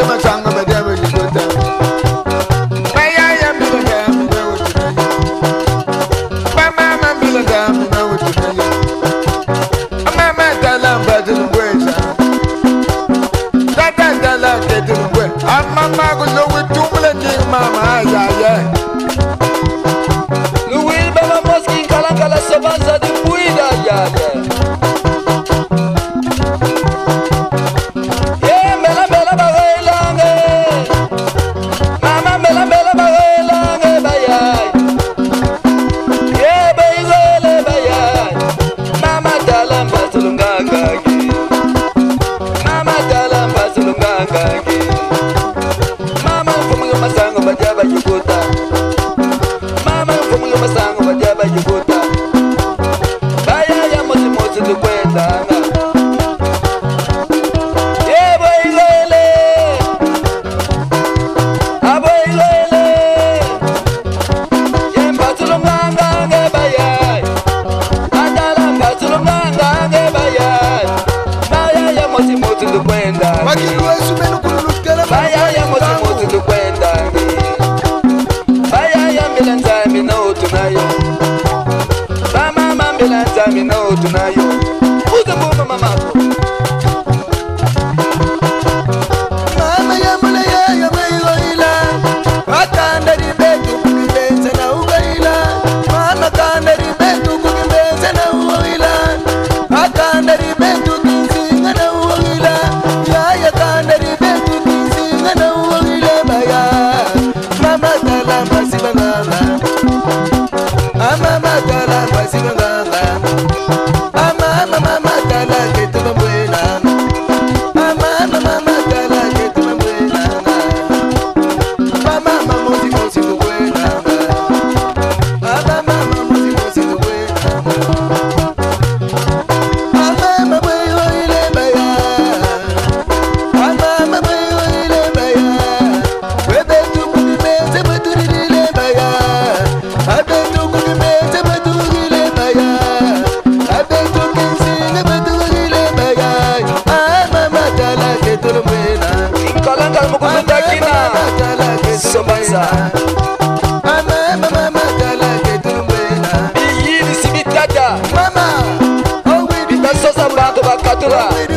tema I'm bantu